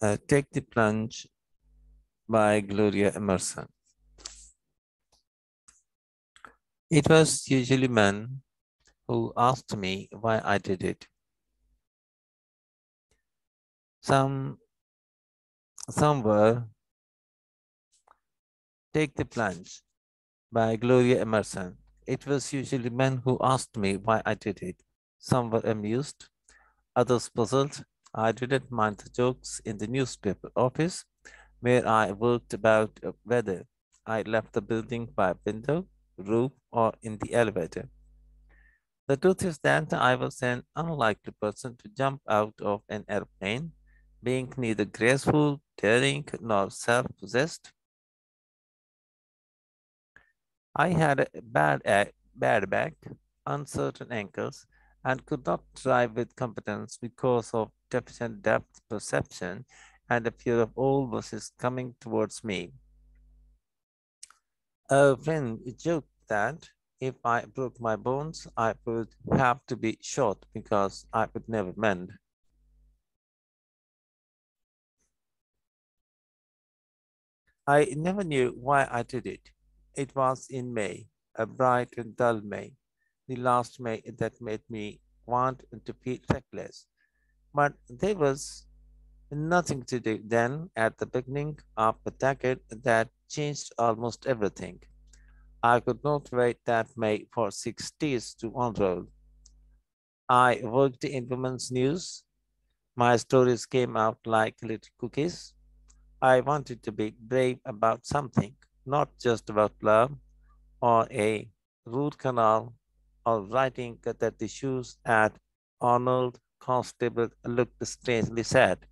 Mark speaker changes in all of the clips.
Speaker 1: uh, Take the Plunge by Gloria Emerson. It was usually men who asked me why I did it. Some, some were Take the Plunge by Gloria Emerson. It was usually men who asked me why I did it. Some were amused, others puzzled, I didn't mind the jokes in the newspaper office where I worked about uh, whether I left the building by window, roof, or in the elevator. The truth is that I was an unlikely person to jump out of an airplane, being neither graceful, daring, nor self-possessed. I had a bad, bad back, uncertain ankles, and could not drive with competence because of deficient depth perception and a fear of all buses coming towards me. A friend joked that if I broke my bones, I would have to be shot because I would never mend. I never knew why I did it. It was in May, a bright and dull May, the last May that made me want to be reckless. But there was nothing to do then at the beginning of a decade that changed almost everything. I could not wait that May for six days to unroll. I worked in women's news. My stories came out like little cookies. I wanted to be brave about something, not just about love or a root canal or writing that the shoes at Arnold Constable looked strangely sad.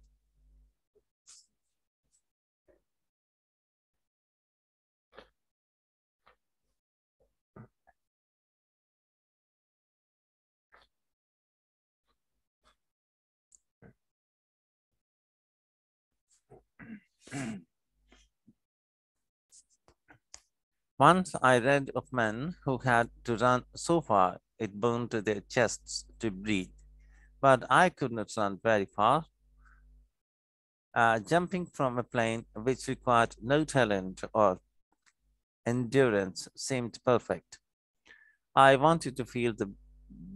Speaker 1: Once I read of men who had to run so far it burned to their chests to breathe, but I could not run very far. Uh, jumping from a plane which required no talent or endurance seemed perfect. I wanted to feel the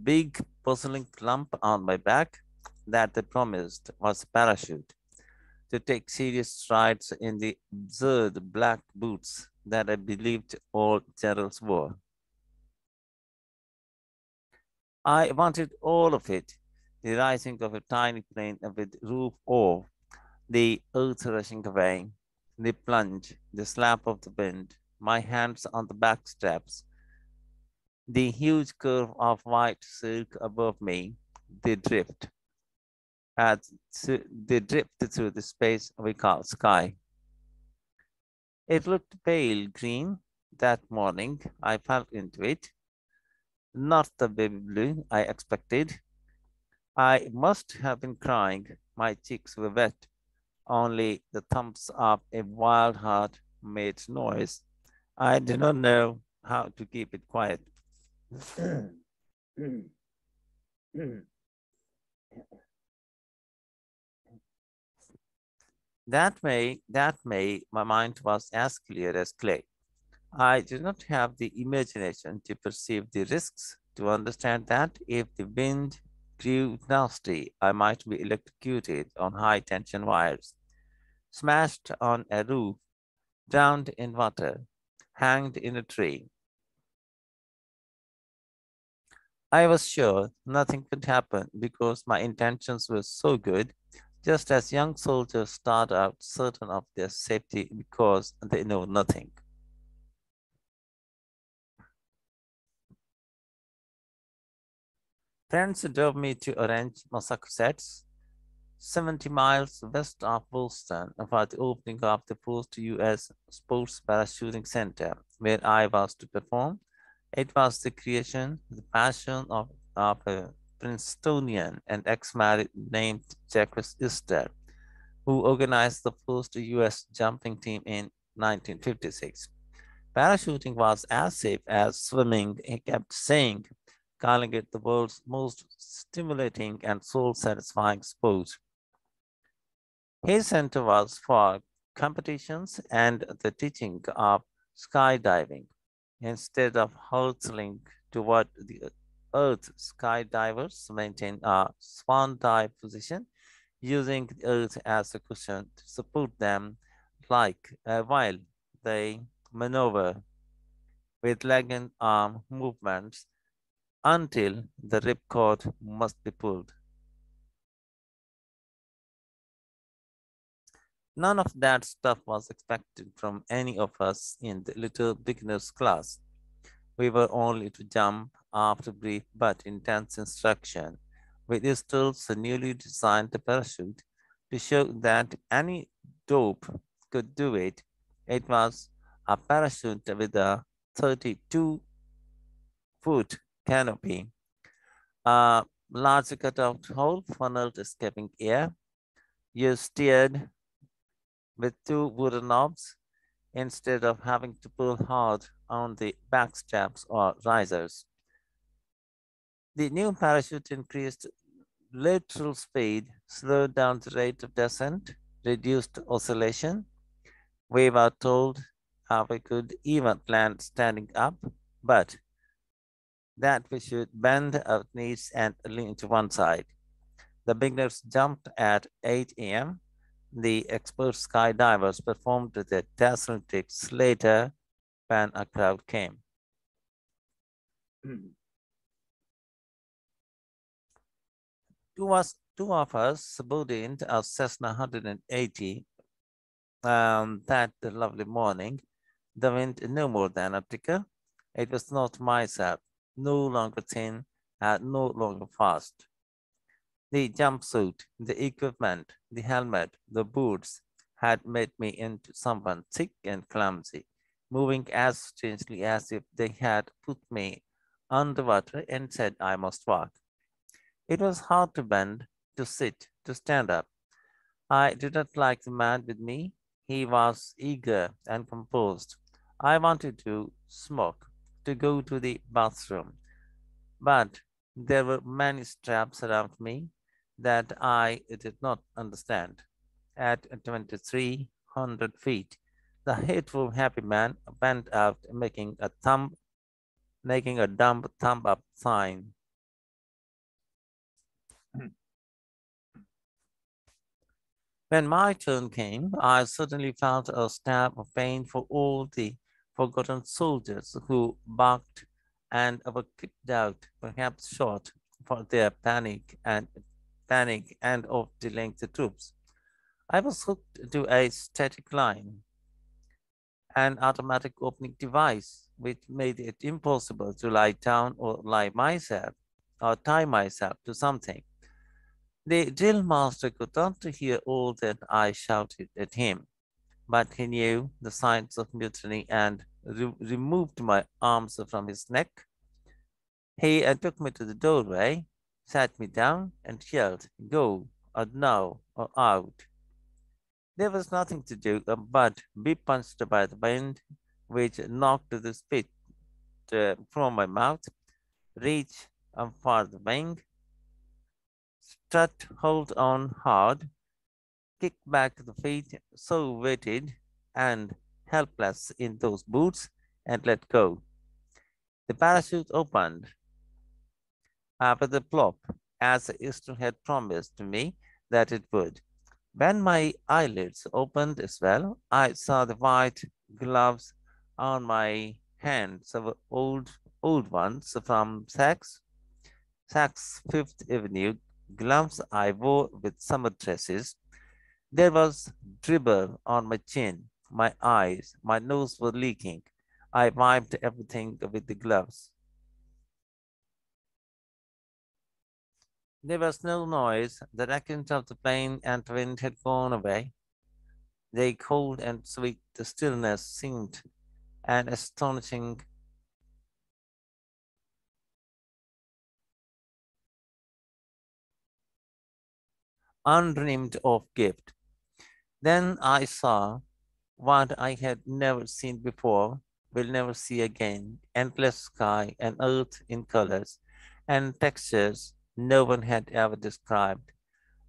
Speaker 1: big puzzling lump on my back that they promised was a parachute to take serious strides in the absurd black boots that I believed all generals wore. I wanted all of it, the rising of a tiny plane with roof off, the earth rushing away, the plunge, the slap of the wind, my hands on the back straps, the huge curve of white silk above me, the drift, as they drift through the space we call sky. It looked pale green that morning. I fell into it. Not the baby blue I expected. I must have been crying. My cheeks were wet. Only the thumps of a wild heart made noise. I did not know how to keep it quiet. That May, that May, my mind was as clear as clay. I did not have the imagination to perceive the risks, to understand that if the wind grew nasty, I might be electrocuted on high tension wires, smashed on a roof, drowned in water, hanged in a tree. I was sure nothing could happen because my intentions were so good just as young soldiers start out certain of their safety because they know nothing. Friends drove me to Orange, Massachusetts, 70 miles west of Boston for the opening of the first U.S. Sports Parachuting Center, where I was to perform. It was the creation, the passion of, of a Princetonian and ex-Marine named Jacques Istel, who organized the first U.S. jumping team in 1956. Parachuting was as safe as swimming, he kept saying, calling it the world's most stimulating and soul-satisfying sport. His center was for competitions and the teaching of skydiving. Instead of hurtling toward the earth, skydivers maintain a swan dive position using the earth as a cushion to support them like uh, while they maneuver with leg and arm movements until the ripcord must be pulled. None of that stuff was expected from any of us in the little beginners class. We were only to jump after brief but intense instruction. We installed a newly designed parachute to show that any dope could do it. It was a parachute with a 32 foot canopy, a large cutout hole funneled escaping air. You steered with two wooden knobs instead of having to pull hard on the back straps or risers. The new parachute increased lateral speed, slowed down the rate of descent, reduced oscillation. We were told how we could even land standing up, but that we should bend our knees and lean to one side. The beginners jumped at 8 a.m. The expert skydivers performed their dazzling tricks later when a crowd came. two, us, two of us subordinate a Cessna 180 um, that lovely morning. The wind no more than a ticker. It was not myself, no longer thin, and no longer fast. The jumpsuit, the equipment, the helmet, the boots had made me into someone thick and clumsy, moving as strangely as if they had put me underwater and said I must walk. It was hard to bend, to sit, to stand up. I did not like the man with me. He was eager and composed. I wanted to smoke, to go to the bathroom. But there were many straps around me that I did not understand. At 2300 feet, the hateful happy man went out making a thumb, making a dumb thumb up sign. When my turn came, I suddenly felt a stab of pain for all the forgotten soldiers who barked and were kicked out, perhaps shot for their panic and panic and of delaying the troops. I was hooked to a static line, an automatic opening device, which made it impossible to lie down or lie myself or tie myself to something. The drill master could not hear all that I shouted at him, but he knew the signs of mutiny and re removed my arms from his neck. He uh, took me to the doorway, sat me down, and yelled, Go, or now, or out. There was nothing to do uh, but be punched by the wind, which knocked the spit uh, from my mouth, reach um, for the wing, strut, hold on hard, kick back the feet so weighted and helpless in those boots and let go. The parachute opened after the plop as Istel had promised me that it would. When my eyelids opened as well, I saw the white gloves on my hands of old old ones from Saks, Saks Fifth Avenue gloves I wore with summer dresses. There was dribble on my chin, my eyes, my nose were leaking. I wiped everything with the gloves. There was no noise. The racket of the plane and wind had gone away. The cold and sweet stillness seemed an astonishing undreamed of gift. Then I saw what I had never seen before, will never see again, endless sky and earth in colors and textures no one had ever described.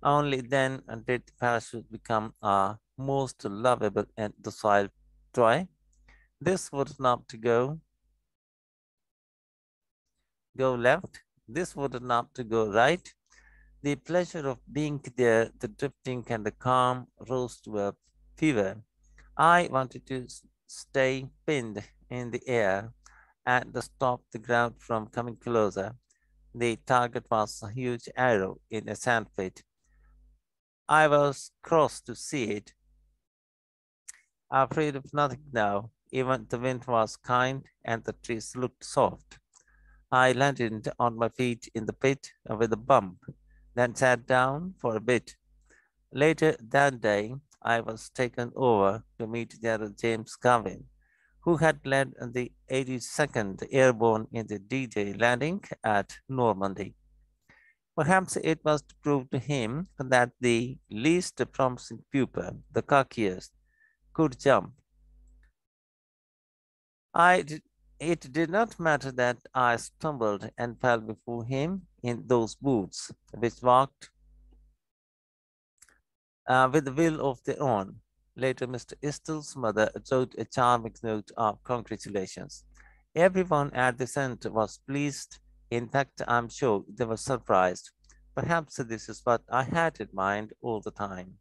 Speaker 1: Only then did the parachute become our most lovable and docile toy. This would not to go, go left. This would not to go right. The pleasure of being there, the drifting and the calm rose to a fever. I wanted to stay pinned in the air and to stop the ground from coming closer. The target was a huge arrow in a sandpit. I was cross to see it, afraid of nothing now. Even the wind was kind and the trees looked soft. I landed on my feet in the pit with a bump, then sat down for a bit. Later that day, I was taken over to meet General James Gavin, who had led the 82nd Airborne in the D-Day landing at Normandy. Perhaps it was to prove to him that the least promising pupil, the cockiest, could jump. I it did not matter that I stumbled and fell before him in those boots, which walked uh, with the will of their own. Later, Mr. Istel's mother wrote a charming note of congratulations. Everyone at the center was pleased. In fact, I'm sure they were surprised. Perhaps this is what I had in mind all the time.